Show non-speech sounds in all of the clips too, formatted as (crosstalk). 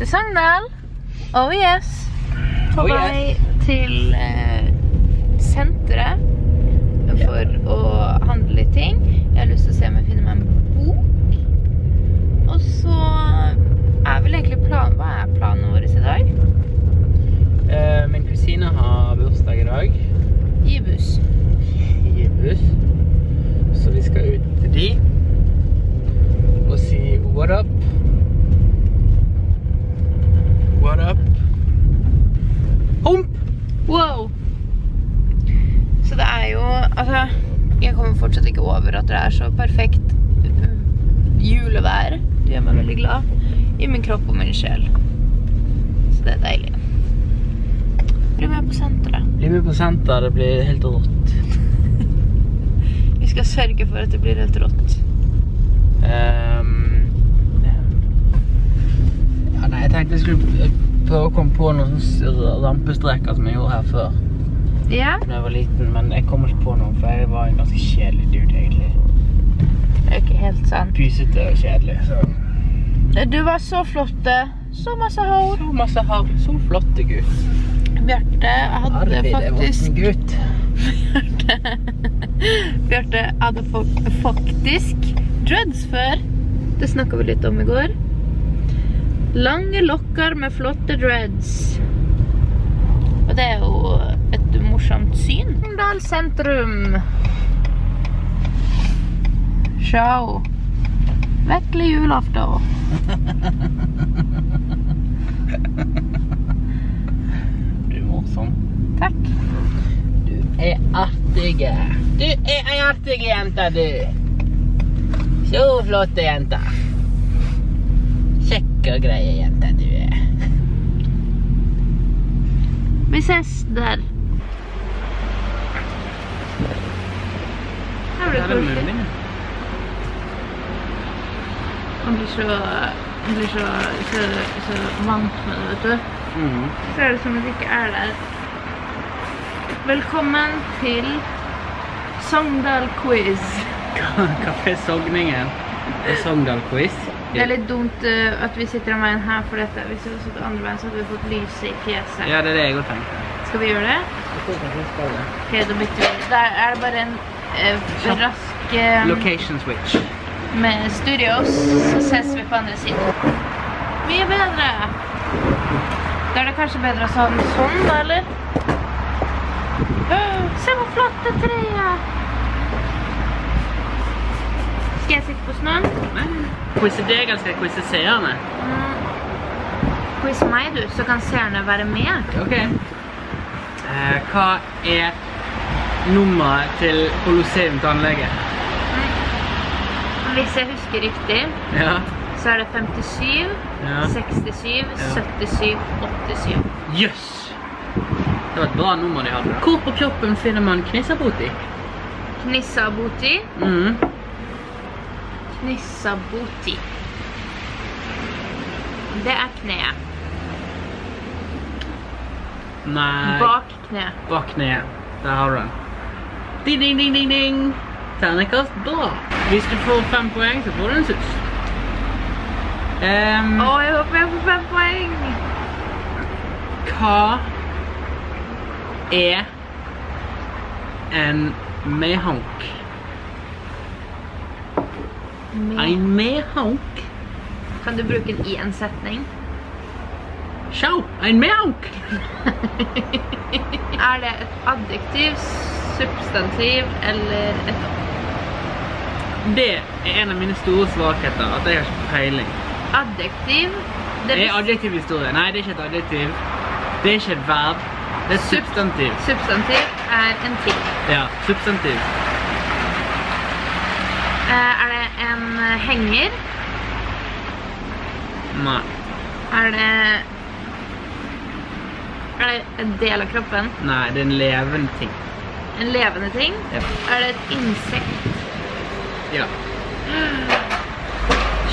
i Sogndal. Oh yes. På Oh, vei til eh, senteret for å handle litt ting. Jeg har lyst til å se om jeg finner meg en bok. Og så er vel egentlig planen Hva er planen vår i dag? Eh, min kusine har bursdag i dag. I buss. I buss. Så vi skal ut til de. Og si what up. What up. Hump! Wow. Så det er jo Altså, kommer fortsatt ikke over at det er så perfekt julevær. Det gjør meg veldig glad i min kropp og min sjel. Så det er deilig. Bli med på senteret. Bli med på senteret. det blir helt rått. (laughs) Vi skal sørge for at det blir helt rått. Um, ja, nei, jeg tenkte jeg skulle prøve å komme på noen rampestreker som jeg gjorde her før. Ja? Da jeg var liten, men jeg kommer ikke på noe, for jeg var en ganske kjedelig dude, egentlig. Det er ikke helt sant. Pysete og kjedelig, så... Du var så flotte. Så masse hår. Så masse hår. Så flotte gutt. Bjarte hadde faktisk gutt. (laughs) Bjarte hadde faktisk dreads før. Det snakka vi litt om i går. Lange lokker med flotte dreads. Og det er jo morsomt syn. Sogndal sentrum. Sjå. Vekkelig julaften. (laughs) Du er morsom. Takk. Du er artig. Du er en artig jente, du. Så flotte jente. Kjekk og greie jente du er. Vi ses der. Her blir det murning. Han blir så, han blir så, så, så vant med det, vet du. Mhm. Så er det som om det ikke er der. Velkommen til Sogndal Quiz. Kafé Sogningen og Sogndal Quiz. Det er litt dumt eh, at vi sitter den veien her for dette. Hvis vi hadde sittet andre veien, så hadde vi fått lyset i fjeset. Ja, det er det jeg også tenkte. Skal vi gjøre det? Jeg tror kanskje vi skal det. Ok, da bytter vi. Der er det bare en eh, rask eh, Location switch. med studios, så ses vi på andre siden. Mye bedre. Da er det kanskje bedre å ha den sånn, da, eller? Se hvor flott det treet. Skal jeg sitte på snøen? Quize deg, eller skal jeg quize seerne? Mm. Quiz meg, du, så kan seerne være med. Ok. Eh, hva er nummeret til Colosseum tannlege? Hvis jeg husker riktig, Ja. så er det 57, Ja. 67, 77, 87. Jøss! Det var et bra nummer de hadde. Hvor på kroppen finner man knissaboti? Knissaboti. Mhm. Knissaboti. Det er kneet. Nei. Bak kneet. Bak kneet. Der har du den. Ding, ding, ding, ding, ding. Ternekast bra. Hvis du får fem poeng, så får du en sus. Um, Å, jeg håper jeg får fem poeng! Hva er en mehank? Me. En mehank? Kan du bruke den i en setning? Sjau, en mehank! (laughs) Er det et adjektiv, substantiv eller et Det er en av mine store svakheter, at jeg har ikke peiling. adjektiv? Det er adjektiv historie. Nei, det er ikke et adjektiv. Det er ikke et verb. Det er substantiv. Substantiv er en ting. Ja, substantiv. Eh, Er det en eh, henger? Nei. Er det Er det en del av kroppen? Nei, det er en levende ting. En levende ting? Ja. Er det et insekt? ja.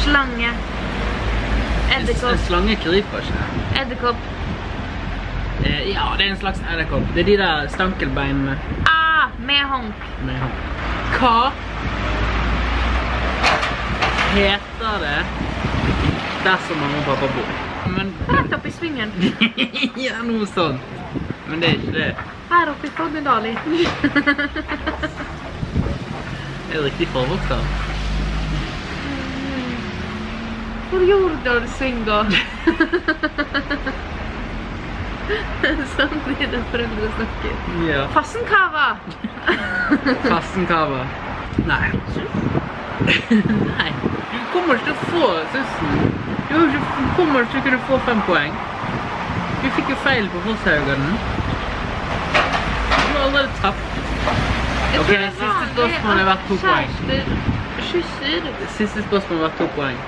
Slange? En, en Edderkopp? slange kryper ikke. Edderkopp? Eh, ja, det er en slags edderkopp. Det er de der stankelbeinene Ah, med hånd. med hånd. Hva heter det dersom mamma og pappa bor. Men Rett opp i svingen. (laughs) Ja, noe sånt. Men det er ikke det. Her oppe i Fognedali. (laughs) Det er riktig forvokst da. Hvor Jordal synger. (laughs) sånn blir det foreldre snakker. Ja. Fassenkava. Kassenkava. (laughs) Nei. Nei. Du kommer ikke til å få sussen. Du kommer ikke til å kunne få fem poeng. Du fikk jo feil på Fosshaugen. Du har allerede tapt. Ok, siste spørsmål har vært to poeng. Kjærester. Siste spørsmål har vært to poeng.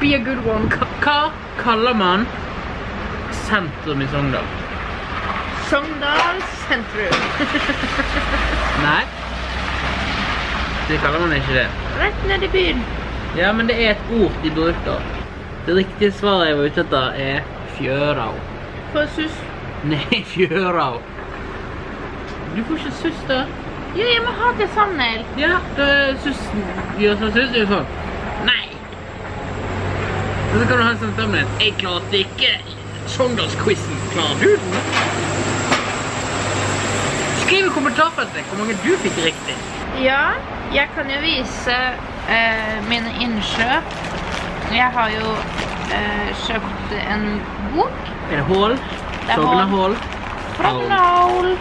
Be a good one. Hva kaller man sentrum i Sogndal? Sogndal sentrum. (laughs) Nei. Det kaller man ikke det. Rett ned i byen. Ja, men det er et ord de bruker. Det riktige svaret jeg var ute etter er fjørau. jeg sus. Nei, fjørau. Du får ikke suss da. Ja, jeg må ha det thumbnail. Ja, da er suss gjør sånn suss, gjør sånn. Nei. Og så kan du ha en sånn thumbnail. Jeg klarte ikke Sogndalsquizen. Klarer du den? Skriv i kommentarfeltet hvor mange du fikk riktig. Ja, jeg kan jo vise eh, mine innkjøp. Jeg har jo eh, kjøpt en bok. Det hål? Det? Fra Knoll.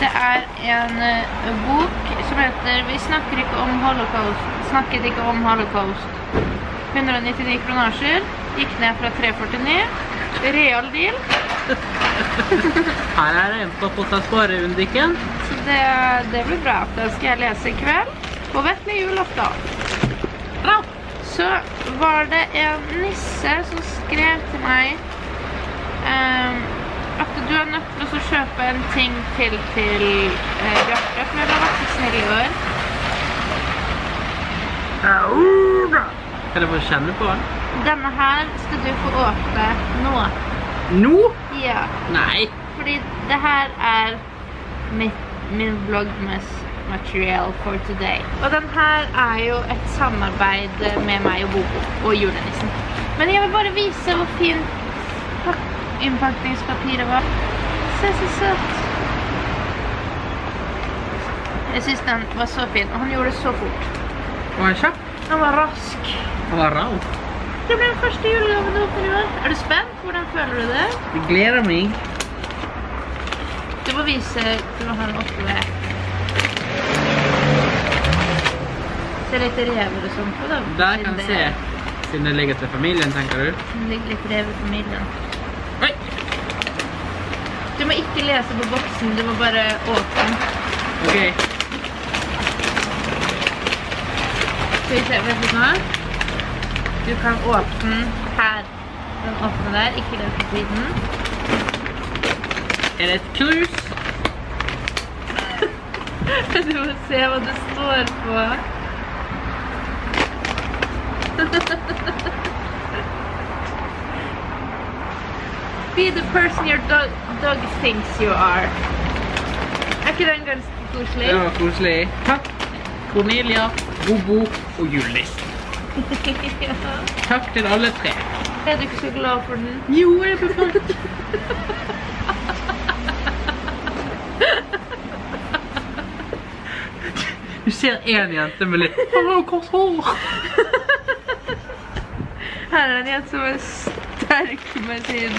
Det er en eh, bok som heter Vi snakker ikke om holocaust. Snakket ikke om holocaust. 199 kronasjer. Gikk ned fra 349. Real deal. Her er det en på å ta spareundikken. Så det, det blir bra. Den skal jeg lese i kveld. På vesle julaften. Så var det en nisse som skrev til meg um, at du er nødt til å kjøpe en ting til til uh, Bjarte, for hun har vært så snill i år. Kan jeg få kjenne på den? Denne her skal du få åpne nå. Nå? Ja, Nei. fordi det her er mitt, min vlogmas material for today. Og den her er jo et samarbeid med meg og Bobo og julenissen. Men jeg vil bare vise hvor fin pak- innpakningspapiret var. Se så søtt. Jeg synes den var så fin, og han gjorde det så fort. Var han kjapp? Han var rask. Han var rau. Det ble den første julegaven du åpner i år. Er du spent? Hvordan føler du det? Jeg gleder meg. Du må vise, hvordan han ha den oppe. Se litt rever og sånt på da. Der kan jeg se. Siden det ligger til familien, tenker du? Det ligger litt rev i familien. Oi! Du må ikke lese på boksen, du må bare åpne. Ok. Skal vi se, vet du hva? Du kan åpne her. Den åpne der, ikke den på siden. Er det et kurs? (laughs) Du må se hva det står på. (laughs) Be the person your dog, dog thinks you are. Er ikke den ganske koselig? Var koselig. Takk. Cornelia, Bobo og Julis. (laughs) ja. Takk til alle tre. Er du ikke så glad for den? Jo, jeg er befalt. (laughs) Du ser en jente med litt Hallo, kort hår. Her er en jente som er sterk med sin,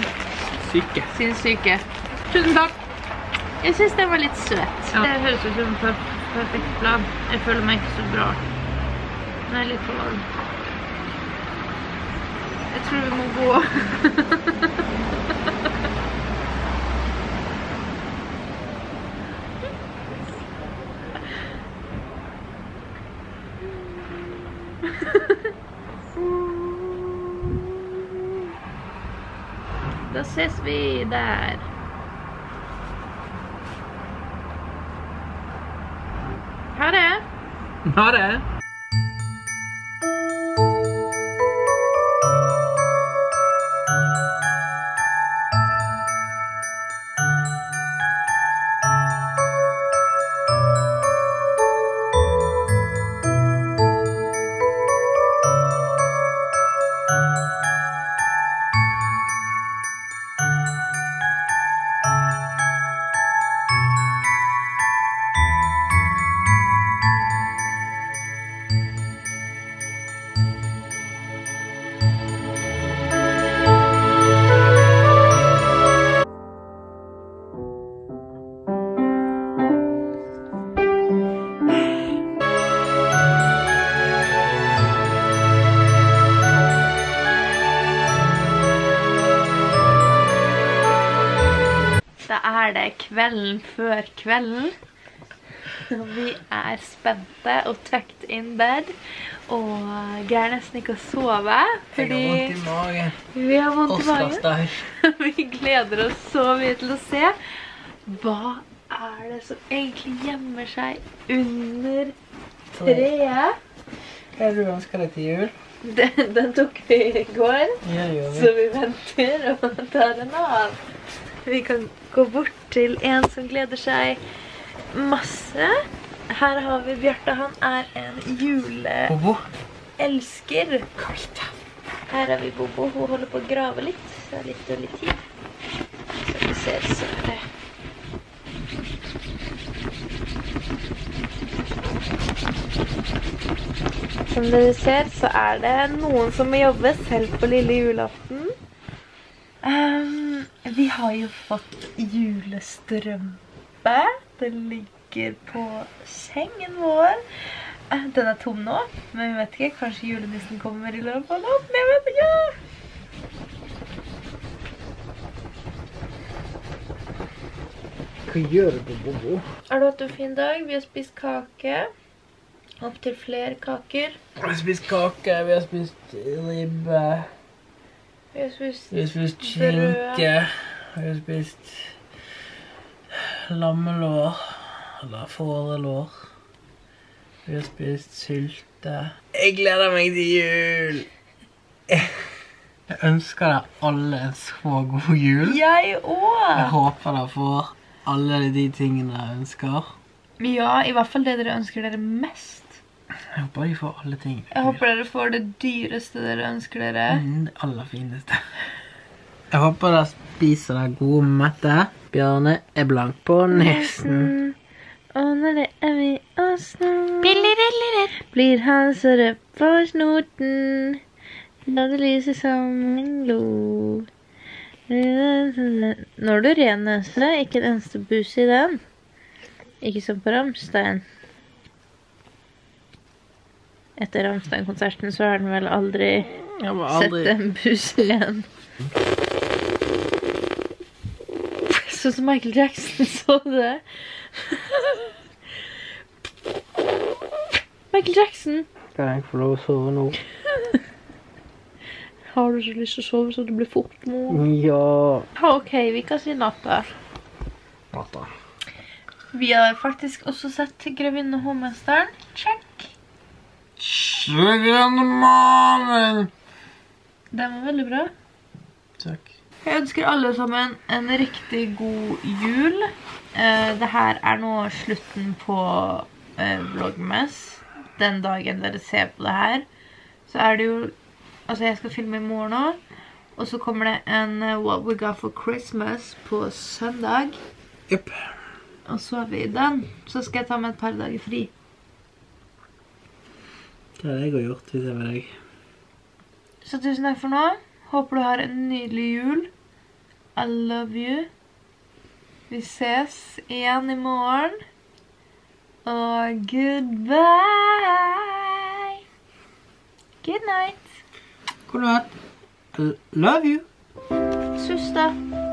Syke. sin syke. Tusen takk. Jeg synes den var litt søt. Ja. Det høres ut som en per perfekt plan. Jeg føler meg ikke så bra. Den er litt for varm. Jeg tror vi må gå. Ha ha. Ha det! Ha det. er det kvelden før kvelden. Og Vi er spente og tøkt in bed. Og greier nesten ikke å sove. Fordi magen. vi har vondt i magen. (laughs) Vi gleder oss så mye til å se. Hva er det som egentlig gjemmer seg under treet? Hva er det du ønsker deg til jul? Den, den tok vi i går. Ja, Så vi venter og tar en av. Vi kan gå bort til en som gleder seg masse. Her har vi Bjarte. Han er en juleelsker. Her har vi Bobo. Hun holder på å grave litt. Så det er litt dårlig tid. Så vi ser så er det. Som dere ser, så er det noen som må jobbe selv på lille julaften. Ehm, vi har jo fått julestrømpe. Den ligger på sengen vår. Eh, Den er tom nå, men vi vet ikke. Kanskje julenissen kommer i løpet av natten. Jeg vet ikke. Hva gjør du Bobo? Har du hatt en fin dag? Vi har spist kake. Opptil flere kaker. Vi har spist kake, vi har spist ribbe, Vi har spist vi har spist Brød. skinke, vi har spist lammelår, eller fårelår. Vi har spist sylte. Jeg gleder meg til jul! Jeg ønsker deg alle en så god jul. Jeg Jeg håper dere får alle de tingene dere ønsker. Ja, i hvert fall det dere ønsker dere mest. Jeg håper de får alle tingene. Jeg håper dere får det dyreste dere ønsker dere. Mm, det aller fineste. Jeg håper dere spiser dere gode mette. Bjørne er blank på nesen. Og når det er vi og snor, Blir han så rød på snoten La det lyse som en glo Når du ren nese, ikke en eneste bus i den. Ikke som på Ramstein. Etter Ramstein-konserten så har den vel aldri aldri... sett en bus igjen. Sånn som Michael Jackson (laughs) så det. Michael Jackson! Kan jeg få lov å sove nå? (laughs) Har du så lyst til å sove så det blir fort mor? Ja. Ja, OK, vi kan si natta. Natta. Vi har faktisk også sett Grevinne og hovmesteren. Check. Grønne mannen! Den var veldig bra. Takk. Jeg ønsker alle sammen en riktig god jul. Dette det her er nå slutten på eh, Vlogmas. Den dagen dere ser på det her, så er det jo Altså, jeg skal filme i morgen òg. Og så kommer det en eh, What We Got For Christmas på søndag. Jepp. Og så er vi i den. Så skal jeg ta meg et par dager fri. Det hadde jeg har gjort hvis jeg var deg. Så tusen takk for nå. Håper du har en nydelig jul. I love you. Vi ses igjen i morgen. Og goodbye. Good night. God natt. Love you. Da.